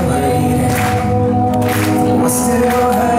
I believe it. We're still